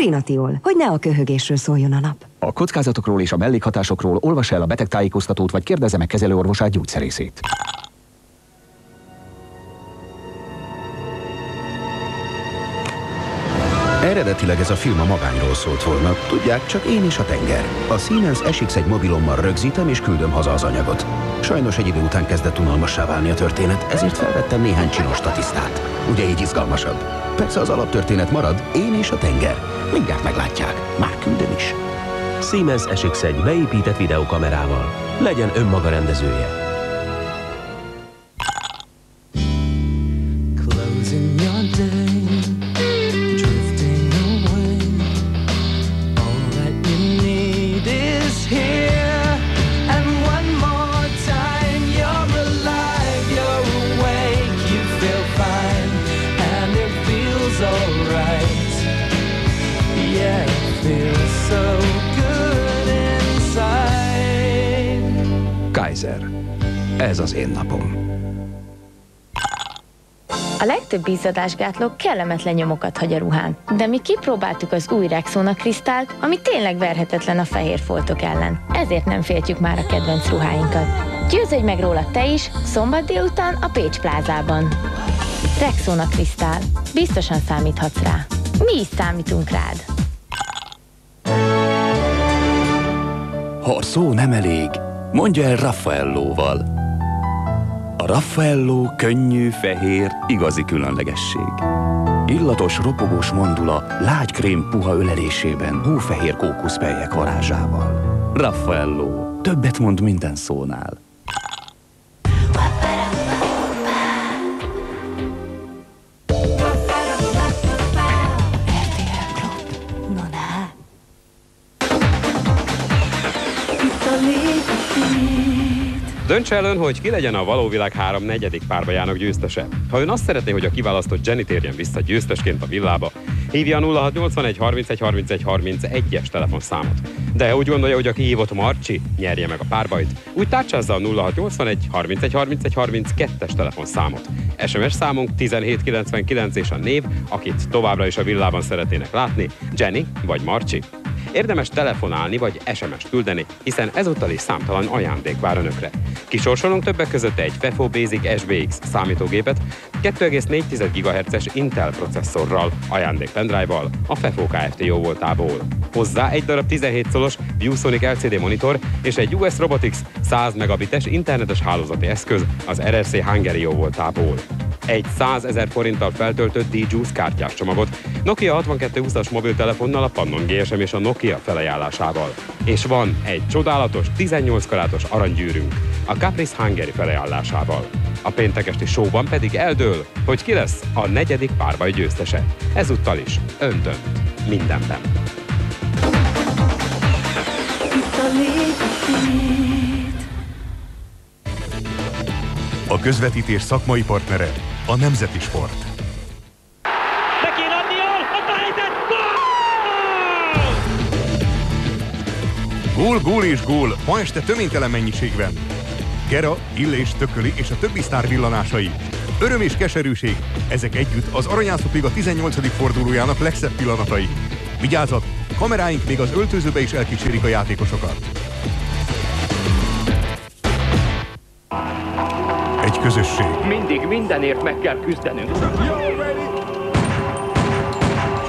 Rinatiol, hogy ne a köhögésről szóljon a nap. A kockázatokról és a mellékhatásokról olvas el a betegtájékoztatót, vagy kérdezze meg kezelőorvosát gyógyszerészét. Eredetileg ez a film a magányról szólt volna. Tudják, csak én és a tenger. A Siemens SX1 mobilommal rögzítem és küldöm haza az anyagot. Sajnos egy idő után kezdett unalmassá válni a történet, ezért felvettem néhány csinos statisztát. Ugye így izgalmasabb? Persze az alaptörténet marad, én és a tenger. Mindjárt meglátják. Már küldöm is. Siemens SX1 beépített videokamerával. Legyen önmaga rendezője. Kaiser. Ez az én napom. A legtöbb izzadásgátló kellemetlen nyomokat hagy a ruhán, de mi kipróbáltuk az új Rexona Kristált, ami tényleg verhetetlen a fehér foltok ellen. Ezért nem féltjük már a kedvenc ruháinkat. Győződj meg róla te is, szombat délután a Pécs plázában. Rexona Krisztál. Biztosan számíthatsz rá. Mi is számítunk rád. Ha a szó nem elég, mondja el Raffaellóval. A Raffaello könnyű, fehér, igazi különlegesség. Illatos, ropogós mandula, lágy krém puha ölelésében, hófehér kókuszpelyek varázsával. Raffaello többet mond minden szónál. Döntse el ön, hogy ki legyen a való világ három negyedik párbajának győztese. Ha ön azt szeretné, hogy a kiválasztott Jenny térjen vissza győztesként a villába, hívja a 0681 31 31 31-es telefonszámot. De úgy gondolja, hogy aki hívott Marcsi, nyerje meg a párbajt, úgy tárcsázza a 0681 31 31 32-es telefonszámot. SMS számunk 1799 és a név, akit továbbra is a villában szeretnének látni, Jenny vagy Marcsi. Érdemes telefonálni vagy SMS-t küldeni, hiszen ezúttal is számtalan ajándék vár önökre. Kisorsolunk többek között egy FEFO Basic SBX számítógépet, 2,4 GHz-es Intel processzorral, ajándék pendrive-val, a FEFO Kft. jóvoltából. Hozzá egy darab 17 szolos ViewSonic LCD monitor és egy US Robotics 100 megabites internetes hálózati eszköz az RRC Hungary jóvoltából egy 100 ezer forinttal feltöltött D-Juice kártyás csomagot, Nokia 6220-as mobiltelefonnal, a Pannon GSM és a Nokia felajánlásával. És van egy csodálatos 18 karátos aranygyűrünk, a Caprice Hungary felajánlásával. A péntekesti showban pedig eldől, hogy ki lesz a negyedik párbaj győztese. Ezúttal is ön dönt mindenben. A közvetítés szakmai partnere a Nemzeti Sport. A! Gól, gól és gól, ma este töménytelen mennyiségben. Gera, Illés, Tököli és a többi sztár villanásai. Öröm és keserűség, ezek együtt az Aranyászok Liga 18. fordulójának legszebb pillanatai. Vigyázat, kameráink még az öltözőbe is elkísérik a játékosokat. Egy közösség, Mindig mindenért meg kell küzdenünk.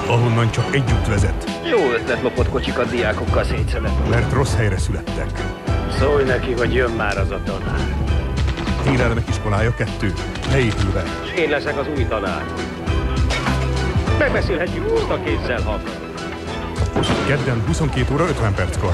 ahonnan csak egy út vezet, Jó ötlet lopott kocsikat diákokkal szétszedett. mert rossz helyre születtek. Szólj neki, hogy jön már az a tanár. Élelmek iskolája kettő, leépülve. Én leszek az új tanár. Megbeszélhetjük puszta kézzel, ha Kedden 22 óra 50 perckor.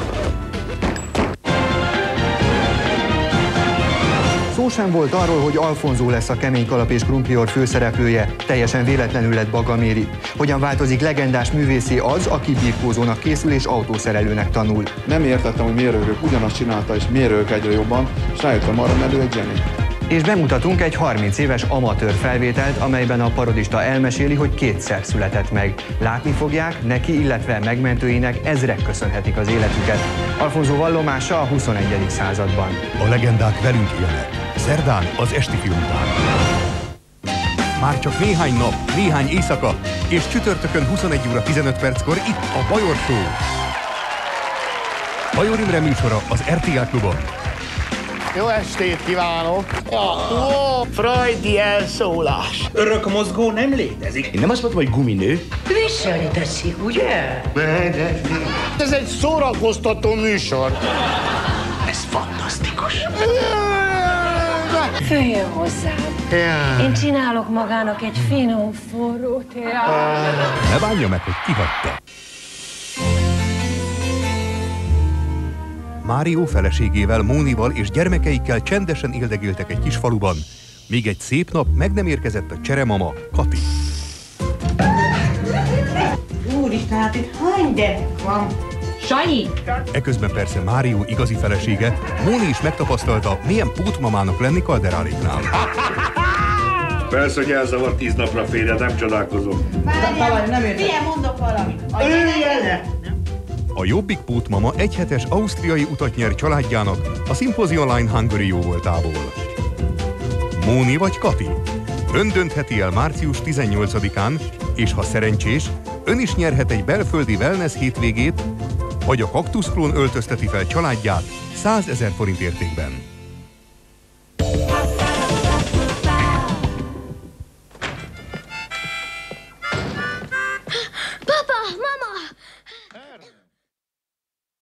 Szó sem volt arról, hogy Alfonzó lesz a kemény kalap és krumplior főszereplője, teljesen véletlenül lett Bagaméri. Hogyan változik legendás művészé az, aki birkózónak készül és autószerelőnek tanul. Nem értettem, hogy miért ők ugyanazt csinálta, és miért ők egyre jobban, és rájöttem arra, mert ő egy Jenny. És bemutatunk egy 30 éves amatőr felvételt, amelyben a parodista elmeséli, hogy kétszer született meg. Látni fogják, neki, illetve megmentőinek ezrek köszönhetik az életüket. Alfonso vallomása a 21. században. A legendák velünk élnek. Szerdán az esti film után. Már csak néhány nap, néhány éjszaka, És csütörtökön 21 óra 15 perckor itt a Bajor Show. Bajor Imre műsora az RTL Klubon. Jó estét kívánok! Ja, ó, Freudi elszólás. Örök mozgó nem létezik. Én nem azt mondtam, hogy guminő. Viselni teszik, ugye? De, de, Ez egy szórakoztató műsor. Ez fantasztikus. Följön hozzám. Ja. Én csinálok magának egy finom forró teát. Ne bánja meg, hogy kihagyta. Mário feleségével, Mónival és gyermekeikkel csendesen éldegéltek egy kis faluban, míg egy szép nap meg nem érkezett a cseremama, Kati. Úristen, hát itt hány gyerek van? Sanyi! Eközben persze Mário igazi felesége, Móni is megtapasztalta, milyen pótmamának lenni kalderáléknál. Persze, hogy elzavar tíz napra férje, nem csodálkozom. Várjál, nem értem. Milyen mondok valamit? A jobbik pótmama egyhetes ausztriai utat nyer családjának a Symposium Line Hungary jó voltából. Móni vagy Kati? Ön döntheti el március 18-án, és ha szerencsés, ön is nyerhet egy belföldi wellness hétvégét, vagy a kaktuszklón öltözteti fel családját 100 ezer forint értékben.